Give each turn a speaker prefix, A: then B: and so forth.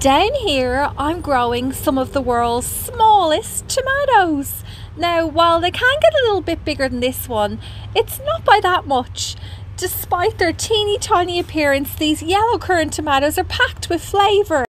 A: Down here, I'm growing some of the world's smallest tomatoes. Now, while they can get a little bit bigger than this one, it's not by that much. Despite their teeny tiny appearance, these yellow currant tomatoes are packed with flavour.